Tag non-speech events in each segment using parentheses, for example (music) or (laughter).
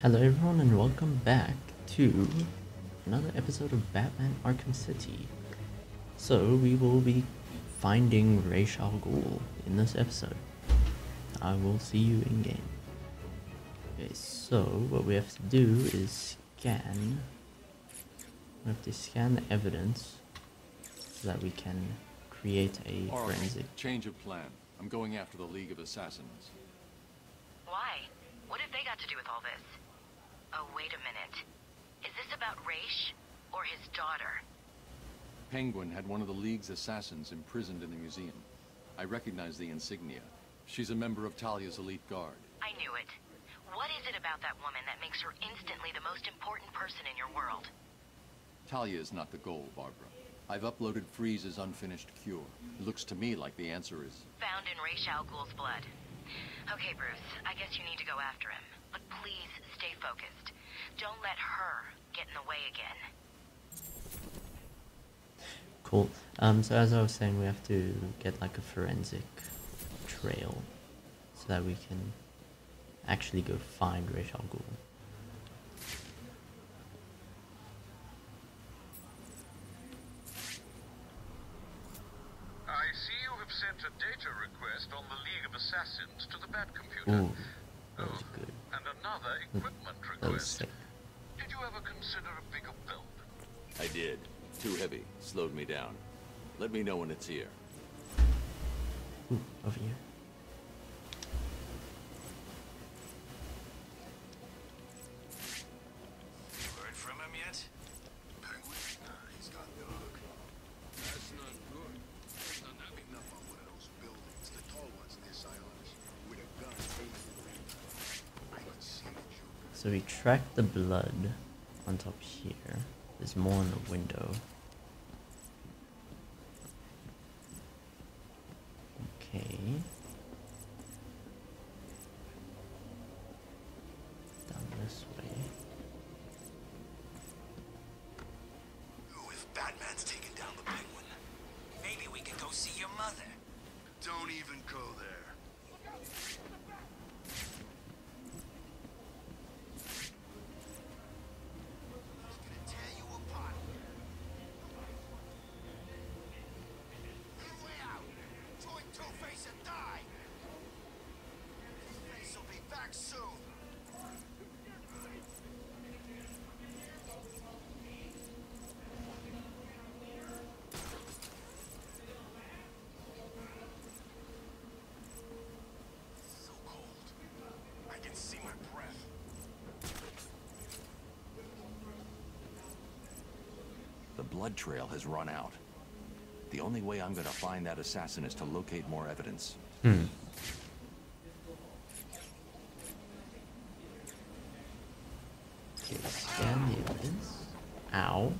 Hello everyone and welcome back to another episode of Batman Arkham City. So we will be finding Ra's al Ghul in this episode. I will see you in game. Okay, so what we have to do is scan. We have to scan the evidence so that we can create a Oracle, forensic. change of plan. I'm going after the League of Assassins. Why? What have they got to do with all this? Oh, wait a minute. Is this about Ra's or his daughter? Penguin had one of the League's assassins imprisoned in the museum. I recognize the insignia. She's a member of Talia's elite guard. I knew it. What is it about that woman that makes her instantly the most important person in your world? Talia is not the goal, Barbara. I've uploaded Freeze's unfinished cure. It looks to me like the answer is... Found in Ra's al Ghul's blood. Okay, Bruce, I guess you need to go after him. But please stay focused. Don't let her get in the way again. Cool. Um, so as I was saying, we have to get like a forensic trail so that we can actually go find Ra's al Ghul. I see you have sent a data request on the League of Assassins to computer. Ooh, oh, that was good. And another hmm. equipment That was request. sick. Did you ever consider a bigger belt? I did. Too heavy. Slowed me down. Let me know when it's here. Ooh, over here. So we track the blood on top here. There's more in the window. Okay. Down this way. Ooh, if Batman's taking down the Penguin, maybe we can go see your mother. Don't even go there. He's gonna tear you apart. Your way out. Join Two-Face and die. Two-Face will be back soon. So cold. I can see my breath. The blood trail has run out. The only way I'm gonna find that assassin is to locate more evidence. Hmm. Okay, scan the evidence. Ow.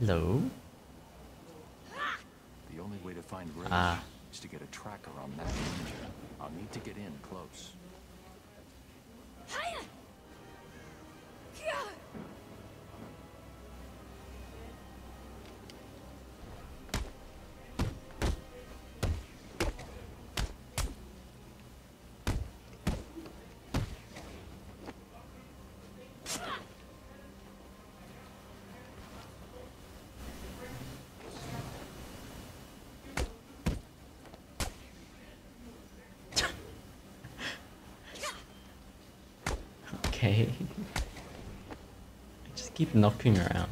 Hello? The only way to find Ra's Ah. is to get a tracker on that ninja. I'll need to get in close. Okay. I (laughs) just keep knocking her out.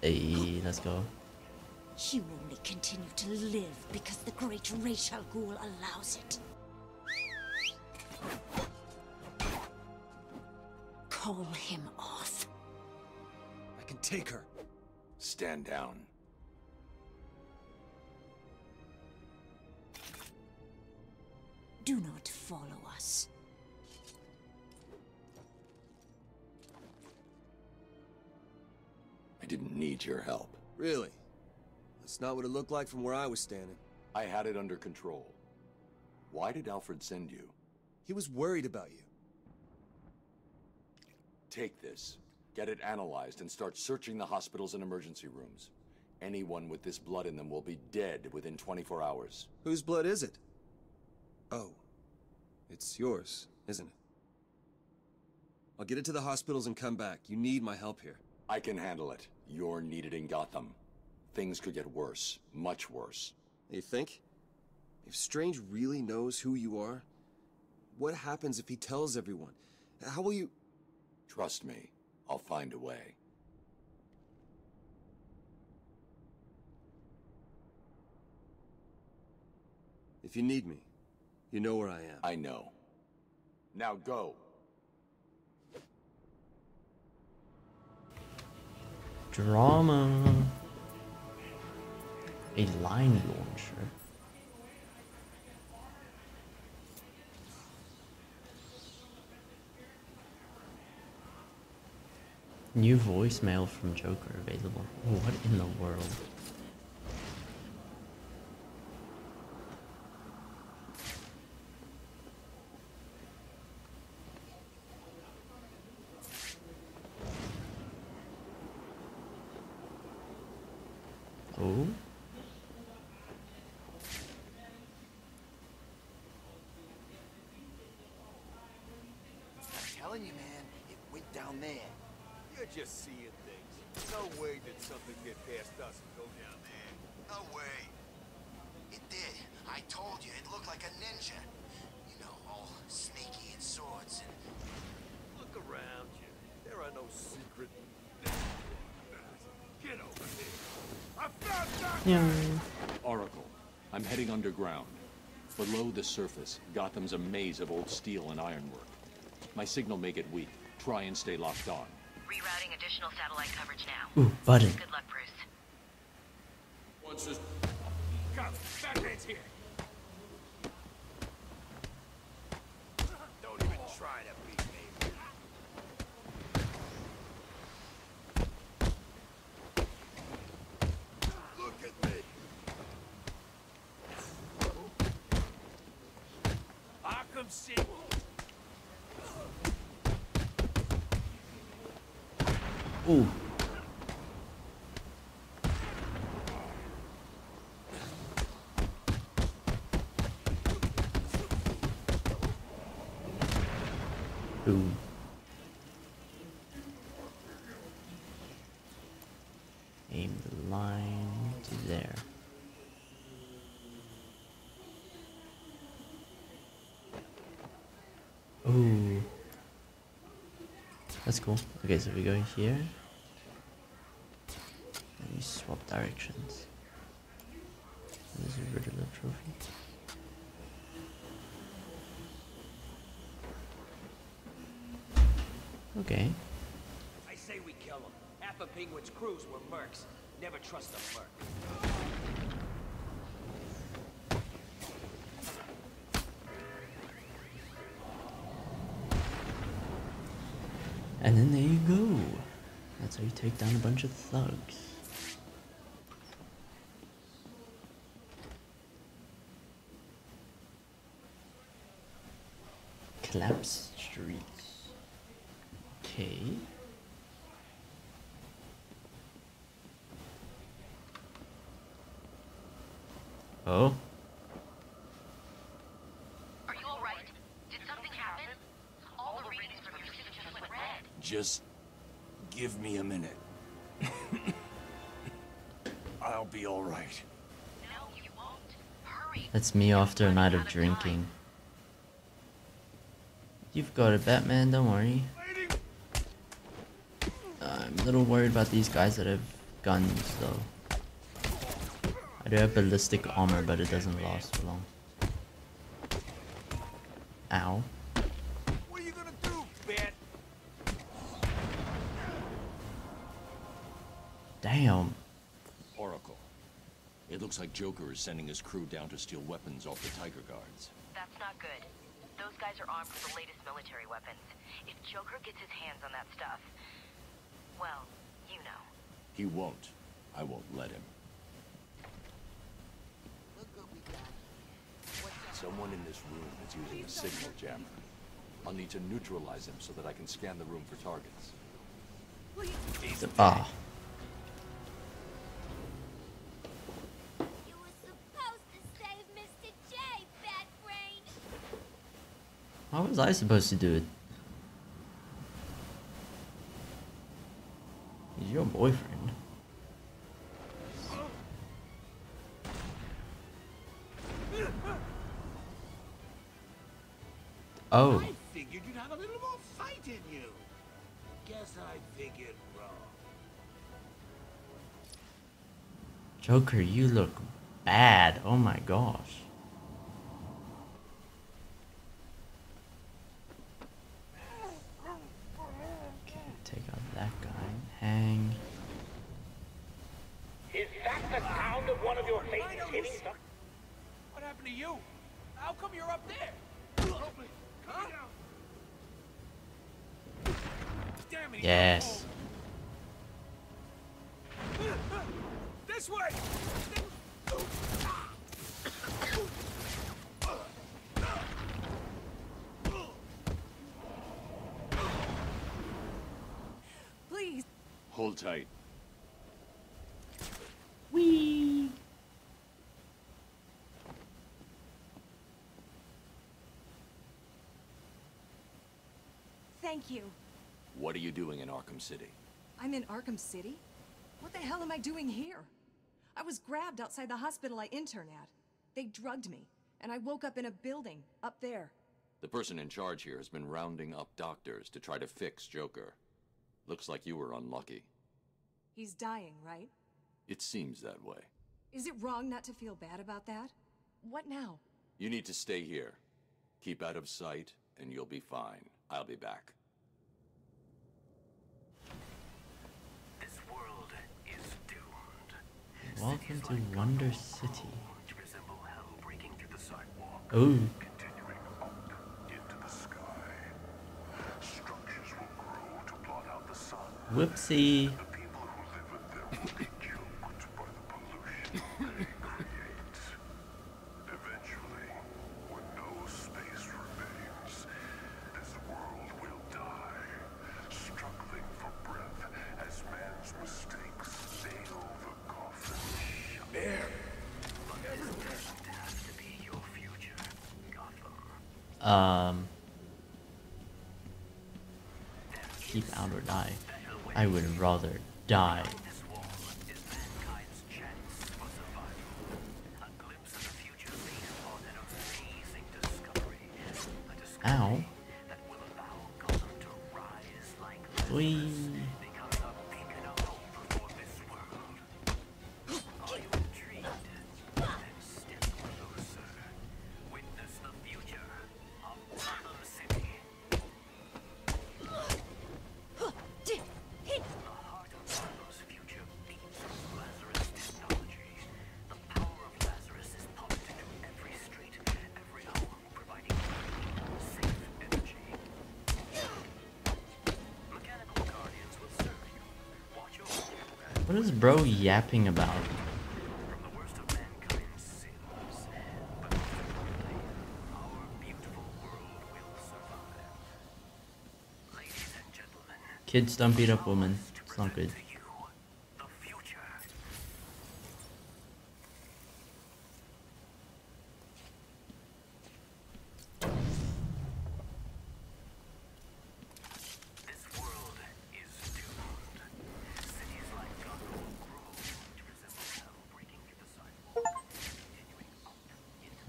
Hey, let's go. You only continue to live because the great Ra's al Ghul allows it. Call him off. I can take her. Stand down. Do not follow us. Need your help. Really? That's not what it looked like from where I was standing. I had it under control. Why did Alfred send you? He was worried about you. Take this, get it analyzed, and start searching the hospitals and emergency rooms. Anyone with this blood in them will be dead within 24 hours. Whose blood is it? Oh. It's yours, isn't it? I'll get it to the hospitals and come back. You need my help here. I can handle it. You're needed in Gotham. Things could get worse. Much worse. You think? If Strange really knows who you are, what happens if he tells everyone? How will you... Trust me. I'll find a way. If you need me, you know where I am. I know. Now go. Drama. A line launcher. New voicemail from Joker available. What in the world? Oh? I'm telling you, man, it went down there. You're just seeing things. No way did something get past us and go down there. No way. It did. I told you, it looked like a ninja. You know, all sneaky and swords and... Look around you. There are no secret... Get over here. I found Dr. Yeah. Oracle, I'm heading underground. Below the surface, Gotham's a maze of old steel and ironwork. My signal may get weak. Try and stay locked on. Rerouting additional satellite coverage now. Ooh, button. Good luck, Bruce. Once this... Come, Batman's here. Don't even try to beat me. Look at me. Arkham City. Ooh. Ooh. Aim the line to there. Ooh. That's cool. Okay, so we go here. And we swap directions. This is a Riddler trophy. Okay. I say we kill him. Half of Penguin's crews were mercs. Never trust a merc. And then there you go. That's how you take down a bunch of thugs. Collapse streets. Okay. Oh. Are you alright? Did something happen? All the readings from your system just went red. Just give me a minute. (laughs) I'll be all right. No, you won't. Hurry. That's me after a night of drinking. You've got it, Batman, don't worry. I'm a little worried about these guys that have guns, though. I do have ballistic armor, but it doesn't last for long. Ow. Damn. Oracle. It looks like Joker is sending his crew down to steal weapons off the TYGER Guards. That's not good. Those guys are armed with the latest military weapons. If Joker gets his hands on that stuff, well, you know. He won't. I won't let him. Someone in this room is using a signal jammer. I'll need to neutralize him so that I can scan the room for targets. Ah. You How was I supposed to do it? He's your boyfriend. Oh. I figured you'd have a little more fight in you. Guess I figured wrong. Joker, you look bad. Oh my gosh. Okay, take out that guy. Hang. Is that the sound of one of your faces hitting some... What happened to you? How come you're up there? Huh? It. Yes. This way! Please. Hold tight. Whee! Thank you. What are you doing in Arkham City? I'm in Arkham City? What the hell am I doing here? I was grabbed outside the hospital I intern at. They drugged me, and I woke up in a building, up there. The person in charge here has been rounding up doctors to try to fix Joker. Looks like you were unlucky. He's dying, right? It seems that way. Is it wrong not to feel bad about that? What now? You need to stay here. Keep out of sight, and you'll be fine. I'll be back. This world is doomed. Welcome to Wonder City. To resemble hell breaking through the sidewalk. Oh. Continuing up into the sky. Structures will grow to blot out the sun. Whoopsie. The people who live in them will be choked by the pollution they create. Eventually, when no space remains, this world will die, struggling for breath as man's mistakes nail the coffin shut. There! Um. Keep out or die. I would rather die. Ow. Wee. Is bro yapping about? Kids don't beat up women. It's not good.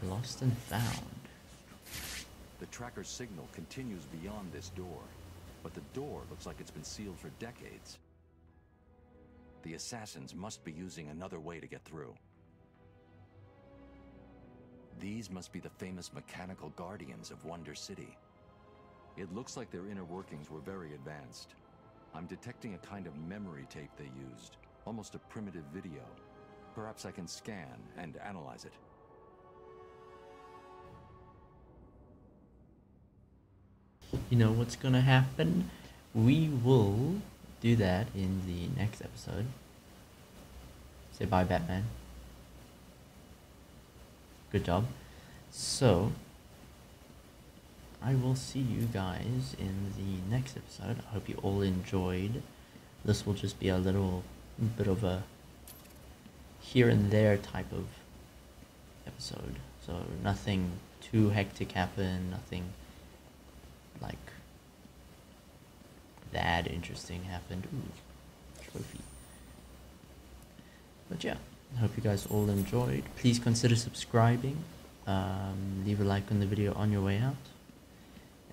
Lost and found. The tracker's signal continues beyond this door, but the door looks like it's been sealed for decades. The assassins must be using another way to get through. These must be the famous mechanical guardians of Wonder City. It looks like their inner workings were very advanced. I'm detecting a kind of memory tape they used, almost a primitive video. Perhaps I can scan and analyze it. You know what's gonna happen? We will do that in the next episode. Say bye, Batman. Good job. So, I will see you guys in the next episode. I hope you all enjoyed. This will just be a little bit of a here and there type of episode. So, nothing too hectic happen, nothing like that interesting happened. Ooh, trophy. But yeah, I hope you guys all enjoyed. Please consider subscribing. Um, leave a like on the video on your way out.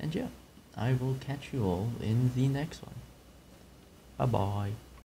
And yeah, I will catch you all in the next one. Bye bye.